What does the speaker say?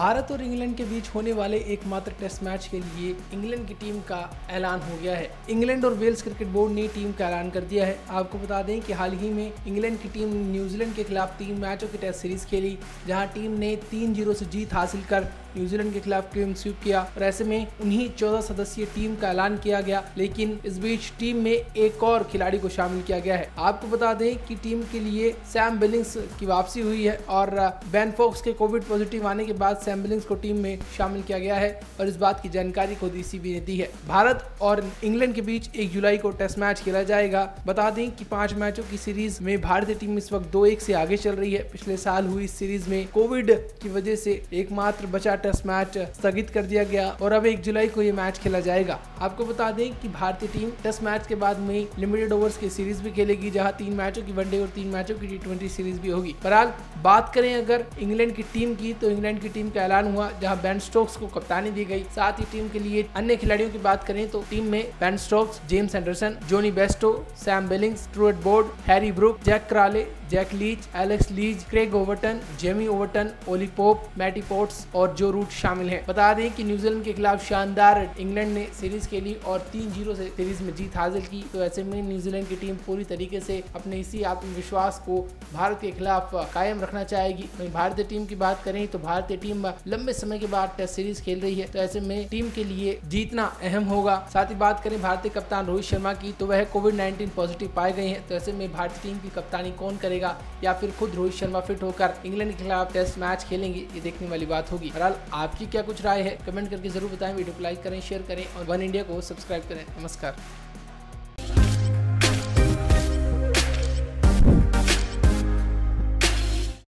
भारत और इंग्लैंड के बीच होने वाले एकमात्र टेस्ट मैच के लिए इंग्लैंड की टीम का ऐलान हो गया है। इंग्लैंड और वेल्स क्रिकेट बोर्ड ने टीम का ऐलान कर दिया है। आपको बता दें कि हाल ही में इंग्लैंड की टीम न्यूजीलैंड के खिलाफ तीन मैचों की टेस्ट सीरीज़ खेली, जहाँ टीम ने तीन ज़ीरो से जीत हासिल कर न्यूजीलैंड के खिलाफ क्लीन स्वीप किया। और ऐसे में उन्हीं चौदह सदस्यीय टीम का ऐलान किया गया, लेकिन इस बीच टीम में एक और खिलाड़ी को शामिल किया गया है। आपको बता दें कि टीम के लिए सैम बिलिंग्स की वापसी हुई है और बैन फॉक्स के कोविड पॉजिटिव आने के बाद सैम बिलिंग्स को टीम में शामिल किया गया है और इस बात की जानकारी खुद ईसीबी ने दी है। भारत और इंग्लैंड के बीच एक जुलाई को टेस्ट मैच खेला जाएगा। बता दें कि पाँच मैचों की सीरीज़ में भारतीय टीम इस वक्त दो एक से आगे चल रही है। पिछले साल हुई इस सीरीज़ में कोविड की वजह से एकमात्र बचा टेस्ट मैच स्थगित कर दिया गया और अब एक जुलाई को ये मैच खेला जाएगा। आपको बता दें कि भारतीय टीम टेस्ट मैच के बाद में लिमिटेड ओवर्स की सीरीज़ भी खेलेगी, जहाँ तीन मैचों की वनडे और तीन मैचों की टी सीरीज़ भी होगी। बहरहाल, बात करें अगर इंग्लैंड की टीम की तो इंग्लैंड की टीम का ऐलान हुआ, जहाँ बैन स्टोक्स को कप्तानी दी गई। साथ ही टीम के लिए अन्य खिलाड़ियों की बात करें तो टीम में Ben Stokes James Anderson Jonny Bairstow Sam Billings Stuart Broad Harry Brook Jack Crawley Jack Leach, Alex Lees Craig Overton, Jamie Overton, Ollie Pope, Matty Potts और जो रूट शामिल हैं। बता दें कि न्यूजीलैंड के खिलाफ शानदार इंग्लैंड ने सीरीज़ खेली और तीन ज़ीरो से सीरीज़ में जीत हासिल की। तो ऐसे में न्यूजीलैंड की टीम पूरी तरीके से अपने इसी आत्मविश्वास को भारत के खिलाफ कायम रखना चाहेगी। वहीं भारतीय टीम की बात करें तो भारतीय टीम लंबे समय के बाद टेस्ट सीरीज़ खेल रही है। तो ऐसे में टीम के लिए जीतना अहम होगा। साथ ही बात करें भारतीय कप्तान रोहित शर्मा की तो वह कोविड नाइन्टीन पॉजिटिव पाए गए हैं। तो ऐसे में भारतीय टीम की कप्तानी कौन करेगा? या फिर खुद रोहित शर्मा फिट होकर इंग्लैंड के खिलाफ टेस्ट मैच खेलेंगे, ये देखने वाली बात होगी। बहरहाल, आपकी क्या कुछ राय है? कमेंट करके ज़रूर बताएँ, वीडियो को लाइक करें शेयर करें और वन इंडिया को सब्सक्राइब करें। नमस्कार।